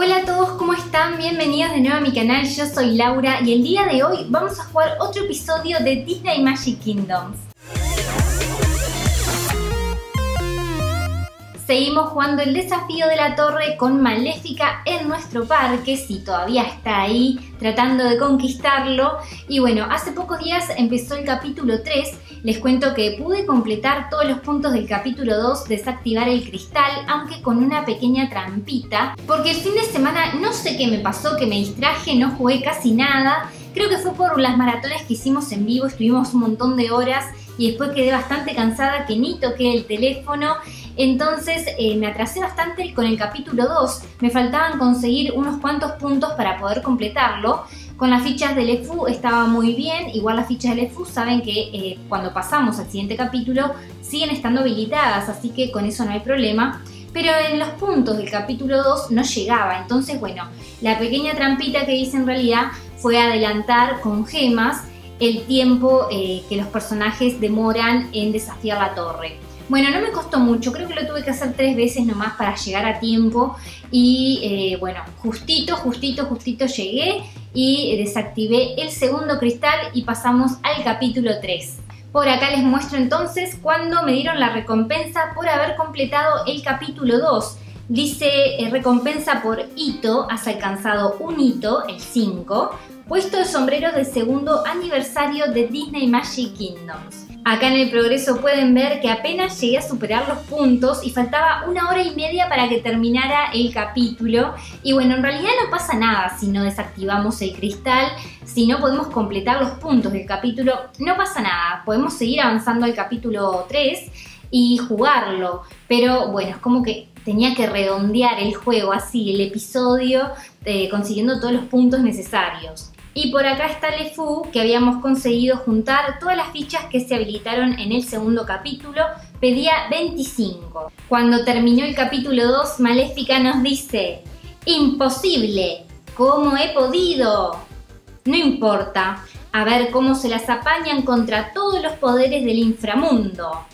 Hola a todos, ¿cómo están? Bienvenidos de nuevo a mi canal, yo soy Laura y el día de hoy vamos a jugar otro episodio de Disney Magic Kingdoms. Seguimos jugando el desafío de la torre con Maléfica en nuestro parque, si todavía está ahí, tratando de conquistarlo. Y bueno, hace pocos días empezó el capítulo 3. Les cuento que pude completar todos los puntos del capítulo 2, desactivar el cristal, aunque con una pequeña trampita. Porque el fin de semana no sé qué me pasó, que me distraje, no jugué casi nada. Creo que fue por las maratones que hicimos en vivo, estuvimos un montón de horas y después quedé bastante cansada que ni toqué el teléfono entonces eh, me atrasé bastante con el capítulo 2. Me faltaban conseguir unos cuantos puntos para poder completarlo. Con las fichas del EFU estaba muy bien. Igual las fichas del EFU saben que eh, cuando pasamos al siguiente capítulo siguen estando habilitadas, así que con eso no hay problema. Pero en los puntos del capítulo 2 no llegaba. Entonces, bueno, la pequeña trampita que hice en realidad fue adelantar con gemas el tiempo eh, que los personajes demoran en desafiar la torre. Bueno, no me costó mucho, creo que lo tuve que hacer tres veces nomás para llegar a tiempo y eh, bueno, justito, justito, justito llegué y desactivé el segundo cristal y pasamos al capítulo 3. Por acá les muestro entonces cuando me dieron la recompensa por haber completado el capítulo 2. Dice eh, recompensa por hito, has alcanzado un hito, el 5, puesto de sombrero de segundo aniversario de Disney Magic Kingdoms. Acá en el progreso pueden ver que apenas llegué a superar los puntos y faltaba una hora y media para que terminara el capítulo. Y bueno, en realidad no pasa nada si no desactivamos el cristal, si no podemos completar los puntos del capítulo, no pasa nada. Podemos seguir avanzando al capítulo 3 y jugarlo. Pero bueno, es como que tenía que redondear el juego así, el episodio, eh, consiguiendo todos los puntos necesarios. Y por acá está LeFou, que habíamos conseguido juntar todas las fichas que se habilitaron en el segundo capítulo. Pedía 25. Cuando terminó el capítulo 2, Maléfica nos dice, imposible, ¿cómo he podido? No importa, a ver cómo se las apañan contra todos los poderes del inframundo.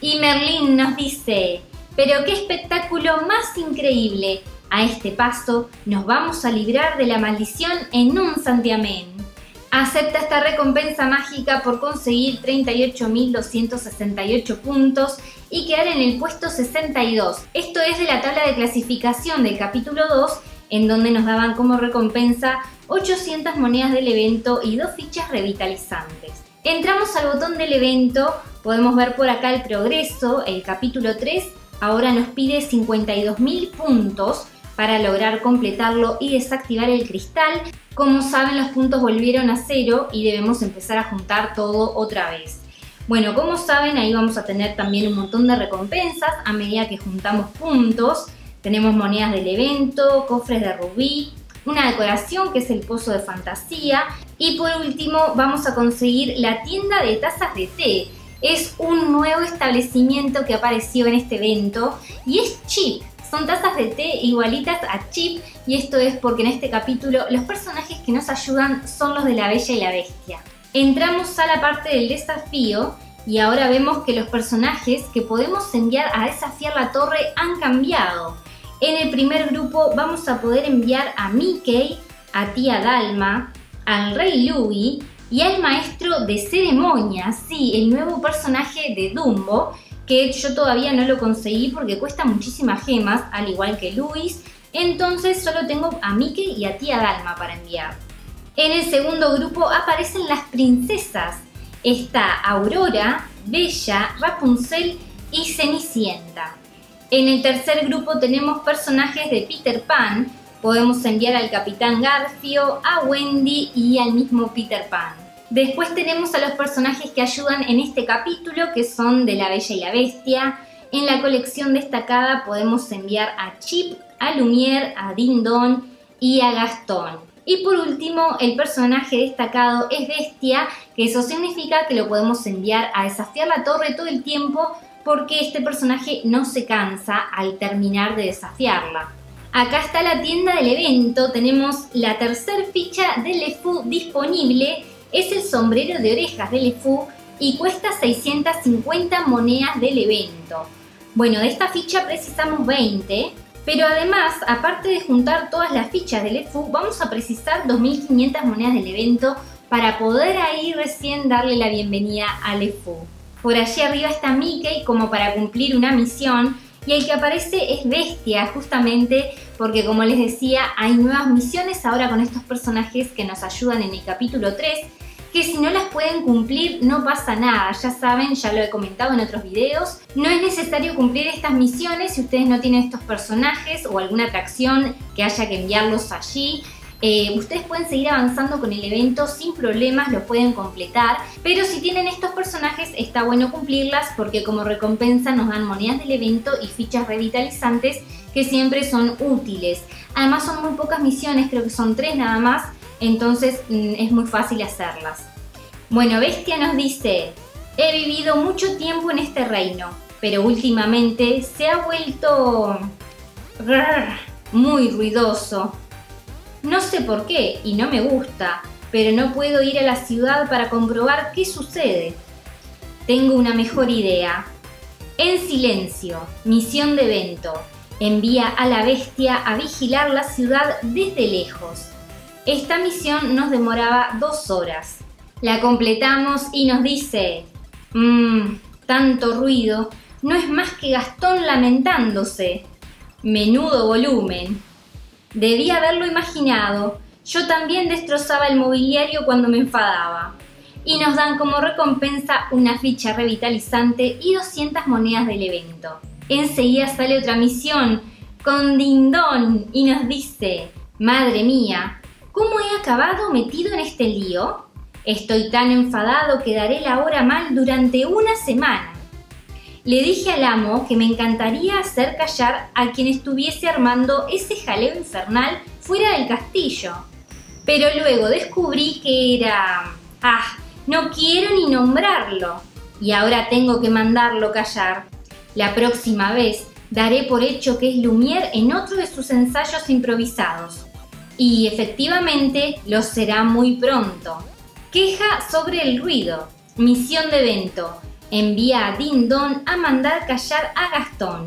Y Merlín nos dice, pero qué espectáculo más increíble, a este paso, nos vamos a librar de la maldición en un santiamén. Acepta esta recompensa mágica por conseguir 38.268 puntos y quedar en el puesto 62. Esto es de la tabla de clasificación del capítulo 2, en donde nos daban como recompensa 800 monedas del evento y dos fichas revitalizantes. Entramos al botón del evento, podemos ver por acá el progreso, el capítulo 3 ahora nos pide 52.000 puntos, para lograr completarlo y desactivar el cristal. Como saben los puntos volvieron a cero y debemos empezar a juntar todo otra vez. Bueno, como saben ahí vamos a tener también un montón de recompensas a medida que juntamos puntos. Tenemos monedas del evento, cofres de rubí, una decoración que es el pozo de fantasía y por último vamos a conseguir la tienda de tazas de té. Es un nuevo establecimiento que apareció en este evento y es chip. Son tazas de té igualitas a Chip y esto es porque en este capítulo los personajes que nos ayudan son los de la Bella y la Bestia. Entramos a la parte del desafío y ahora vemos que los personajes que podemos enviar a desafiar la torre han cambiado. En el primer grupo vamos a poder enviar a Mickey, a Tía Dalma, al Rey Louie y al Maestro de Ceremonias, sí, el nuevo personaje de Dumbo, que yo todavía no lo conseguí porque cuesta muchísimas gemas, al igual que Luis. Entonces solo tengo a Mickey y a Tía Dalma para enviar. En el segundo grupo aparecen las princesas. Está Aurora, Bella, Rapunzel y Cenicienta. En el tercer grupo tenemos personajes de Peter Pan. Podemos enviar al Capitán Garfio, a Wendy y al mismo Peter Pan. Después tenemos a los personajes que ayudan en este capítulo, que son de La Bella y la Bestia. En la colección destacada podemos enviar a Chip, a Lumière, a Dindon y a Gastón. Y por último, el personaje destacado es Bestia, que eso significa que lo podemos enviar a desafiar la torre todo el tiempo porque este personaje no se cansa al terminar de desafiarla. Acá está la tienda del evento, tenemos la tercer ficha de LeFou disponible es el sombrero de orejas de LeFou y cuesta 650 monedas del evento. Bueno, de esta ficha precisamos 20 Pero además, aparte de juntar todas las fichas del EFU, vamos a precisar 2.500 monedas del evento para poder ahí recién darle la bienvenida al EFU. Por allí arriba está Mickey como para cumplir una misión y el que aparece es Bestia, justamente porque como les decía, hay nuevas misiones ahora con estos personajes que nos ayudan en el capítulo 3 que si no las pueden cumplir no pasa nada, ya saben, ya lo he comentado en otros videos, no es necesario cumplir estas misiones si ustedes no tienen estos personajes o alguna atracción que haya que enviarlos allí, eh, ustedes pueden seguir avanzando con el evento sin problemas, lo pueden completar, pero si tienen estos personajes está bueno cumplirlas porque como recompensa nos dan monedas del evento y fichas revitalizantes que siempre son útiles. Además son muy pocas misiones, creo que son tres nada más, entonces mm, es muy fácil hacerlas. Bueno, Bestia nos dice, he vivido mucho tiempo en este reino, pero últimamente se ha vuelto muy ruidoso. No sé por qué y no me gusta, pero no puedo ir a la ciudad para comprobar qué sucede. Tengo una mejor idea. En silencio, misión de evento. Envía a la bestia a vigilar la ciudad desde lejos. Esta misión nos demoraba dos horas. La completamos y nos dice, mmm, tanto ruido, no es más que Gastón lamentándose. Menudo volumen. Debí haberlo imaginado. Yo también destrozaba el mobiliario cuando me enfadaba. Y nos dan como recompensa una ficha revitalizante y 200 monedas del evento. Enseguida sale otra misión con Dindón y nos dice, Madre mía, ¿Cómo he acabado metido en este lío? Estoy tan enfadado que daré la hora mal durante una semana. Le dije al amo que me encantaría hacer callar a quien estuviese armando ese jaleo infernal fuera del castillo. Pero luego descubrí que era... ¡Ah! No quiero ni nombrarlo. Y ahora tengo que mandarlo callar. La próxima vez daré por hecho que es Lumière en otro de sus ensayos improvisados y efectivamente lo será muy pronto. Queja sobre el ruido. Misión de evento. Envía a Dindon a mandar callar a Gastón.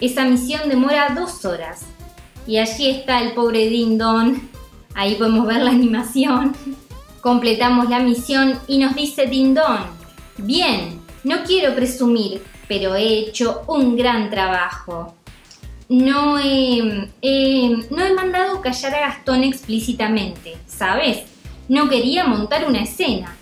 Esa misión demora dos horas. Y allí está el pobre Dindon. Ahí podemos ver la animación. Completamos la misión y nos dice Dindon. Bien, no quiero presumir, pero he hecho un gran trabajo no he, no he mandado callar a Gastón explícitamente, ¿sabes? No quería montar una escena.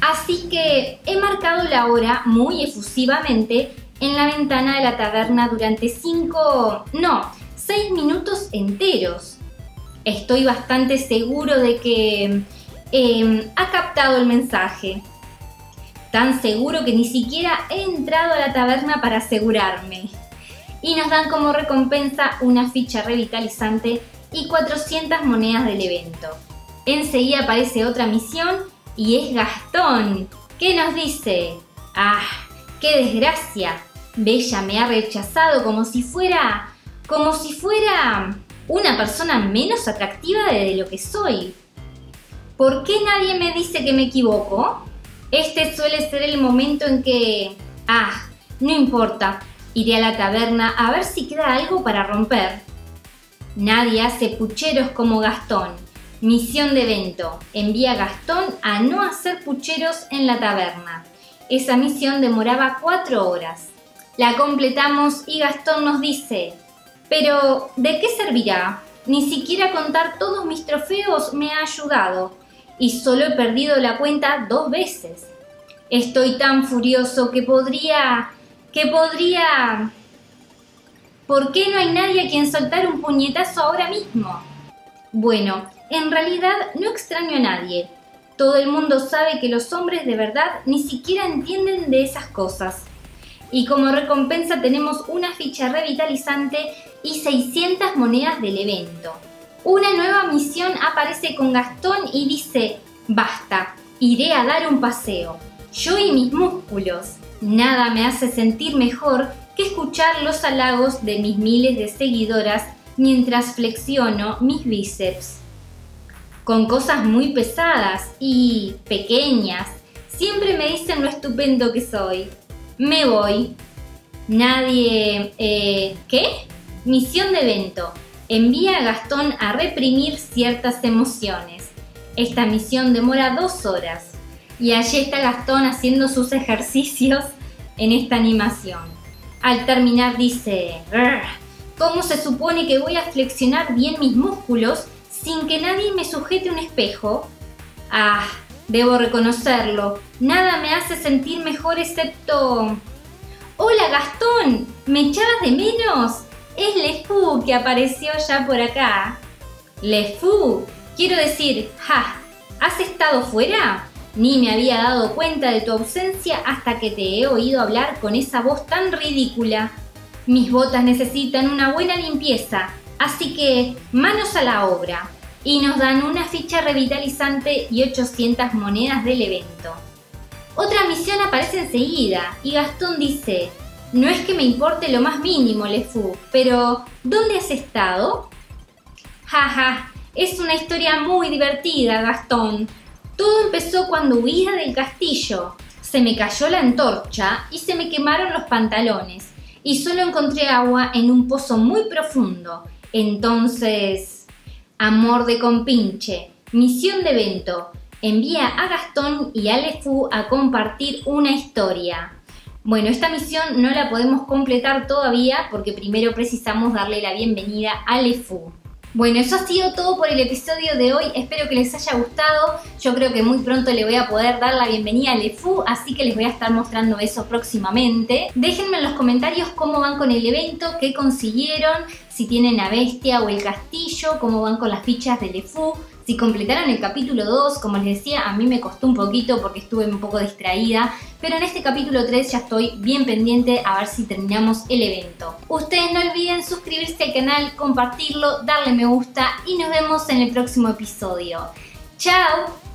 Así que he marcado la hora muy efusivamente en la ventana de la taberna durante cinco, no, seis minutos enteros. Estoy bastante seguro de que em, ha captado el mensaje. Tan seguro que ni siquiera he entrado a la taberna para asegurarme y nos dan como recompensa una ficha revitalizante y 400 monedas del evento. Enseguida aparece otra misión y es Gastón, que nos dice, ¡ah, qué desgracia! Bella me ha rechazado como si fuera, como si fuera una persona menos atractiva de lo que soy. ¿Por qué nadie me dice que me equivoco? Este suele ser el momento en que, ah, no importa, Iré a la taberna a ver si queda algo para romper. Nadie hace pucheros como Gastón. Misión de evento. Envía a Gastón a no hacer pucheros en la taberna. Esa misión demoraba cuatro horas. La completamos y Gastón nos dice, pero ¿de qué servirá? Ni siquiera contar todos mis trofeos me ha ayudado y solo he perdido la cuenta dos veces. Estoy tan furioso que podría que podría... ¿Por qué no hay nadie a quien soltar un puñetazo ahora mismo? Bueno, en realidad no extraño a nadie. Todo el mundo sabe que los hombres de verdad ni siquiera entienden de esas cosas. Y como recompensa tenemos una ficha revitalizante y 600 monedas del evento. Una nueva misión aparece con Gastón y dice, basta, iré a dar un paseo. Yo y mis músculos. Nada me hace sentir mejor que escuchar los halagos de mis miles de seguidoras mientras flexiono mis bíceps. Con cosas muy pesadas y pequeñas, siempre me dicen lo estupendo que soy. Me voy. Nadie... Eh, ¿Qué? Misión de evento. Envía a Gastón a reprimir ciertas emociones. Esta misión demora dos horas. Y allí está Gastón haciendo sus ejercicios en esta animación. Al terminar dice, ¿cómo se supone que voy a flexionar bien mis músculos sin que nadie me sujete un espejo? Ah, debo reconocerlo, nada me hace sentir mejor excepto... Hola Gastón, ¿me echabas de menos? Es LeFu que apareció ya por acá. LeFu, quiero decir, ja, ¿has estado fuera? Ni me había dado cuenta de tu ausencia hasta que te he oído hablar con esa voz tan ridícula. Mis botas necesitan una buena limpieza, así que manos a la obra. Y nos dan una ficha revitalizante y 800 monedas del evento. Otra misión aparece enseguida y Gastón dice, no es que me importe lo más mínimo, Lefu, pero ¿dónde has estado? Jaja, es una historia muy divertida, Gastón. Todo empezó cuando huía del castillo. Se me cayó la antorcha y se me quemaron los pantalones. Y solo encontré agua en un pozo muy profundo. Entonces... Amor de compinche. Misión de evento. Envía a Gastón y a Lefu a compartir una historia. Bueno, esta misión no la podemos completar todavía porque primero precisamos darle la bienvenida a Lefu. Bueno, eso ha sido todo por el episodio de hoy. Espero que les haya gustado. Yo creo que muy pronto le voy a poder dar la bienvenida a LeFu, así que les voy a estar mostrando eso próximamente. Déjenme en los comentarios cómo van con el evento, qué consiguieron, si tienen a Bestia o el castillo, cómo van con las fichas de LeFu. Si completaron el capítulo 2, como les decía, a mí me costó un poquito porque estuve un poco distraída, pero en este capítulo 3 ya estoy bien pendiente a ver si terminamos el evento. Ustedes no olviden suscribirse al canal, compartirlo, darle me gusta y nos vemos en el próximo episodio. ¡Chao!